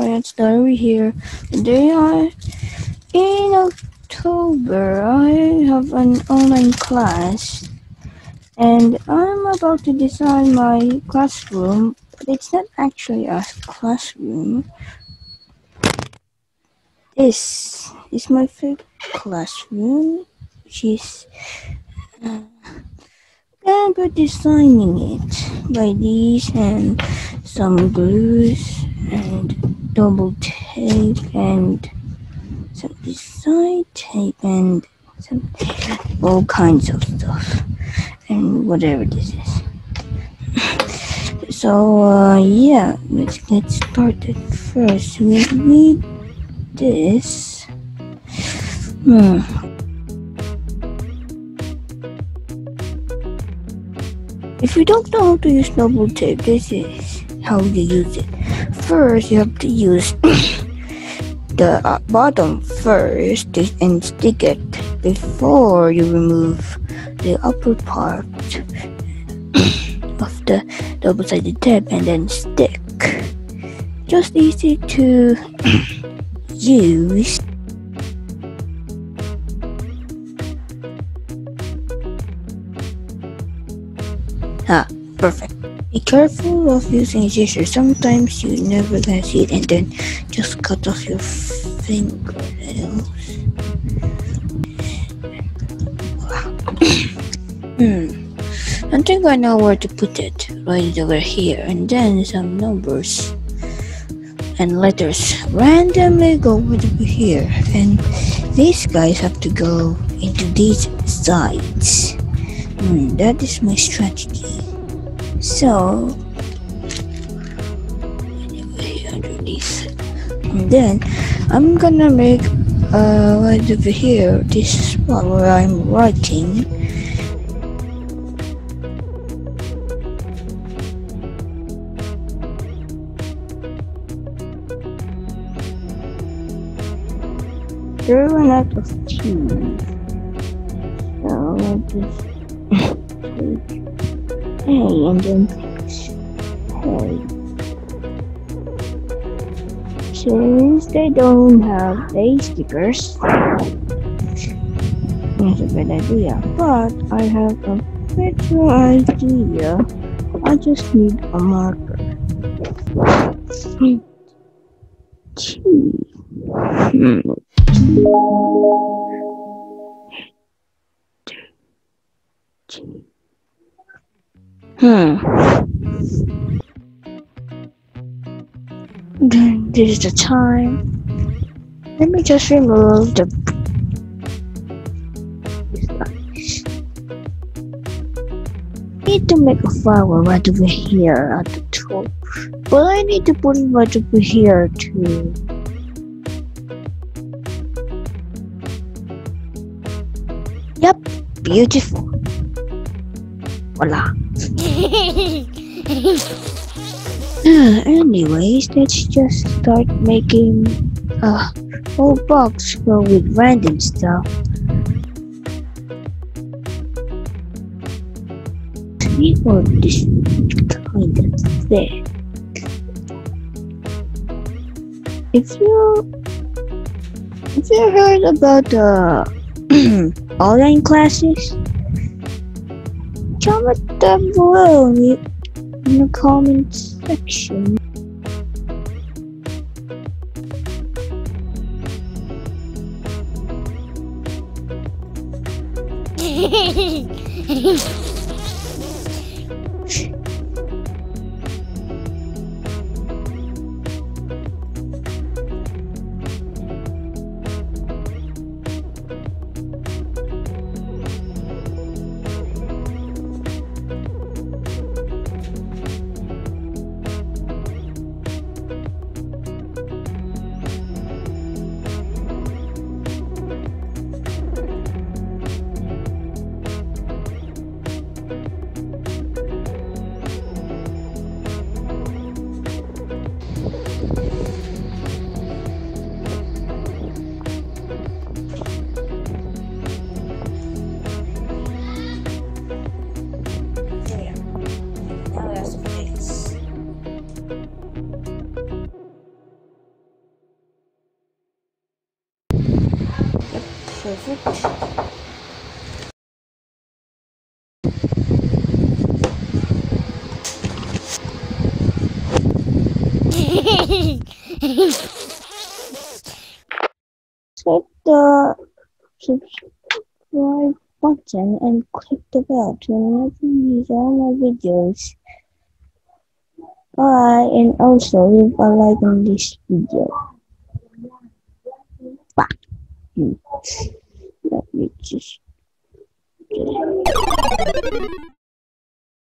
Wyatt's Diary here. Today I, in October, I have an online class and I'm about to design my classroom, but it's not actually a classroom. This is my fake classroom, which is uh, I'm designing it by these and some glues and double tape and some design tape and some all kinds of stuff and whatever this is. so uh, yeah, let's get started first. We need this. Hmm. If you don't know how to use double tape, this is how you use it. First, you have to use the uh, bottom first and stick it before you remove the upper part of the double-sided tape and then stick. Just easy to use. Ah, perfect. Be careful of using scissors. Sometimes you never gonna see it and then just cut off your fingernails. hmm. I think I know where to put it. Right over here. And then some numbers and letters randomly go over here. And these guys have to go into these sides. Hmm, that is my strategy. So. And then, I'm gonna make uh, right over here, this spot where I'm writing. Run out of cheese. So, I'll just take Hey, and then hey. Since they don't have stickers, that's a bad idea. But I have a better idea. I just need a marker. Hmm. Hmm. Then this is the time. Let me just remove the. Need to make a flower right over here at the top, but I need to put it right over here too. Yep, beautiful. Voila. Uh, anyways, let's just start making a whole box filled with random stuff. We want this kind of thing. If you if you heard about uh, the online classes, Comment down below in the comment section. Hehehehe perfect. Hit the subscribe button and click the bell to never miss all my videos. Bye, and also leave a like on this video. Bye. Let me just.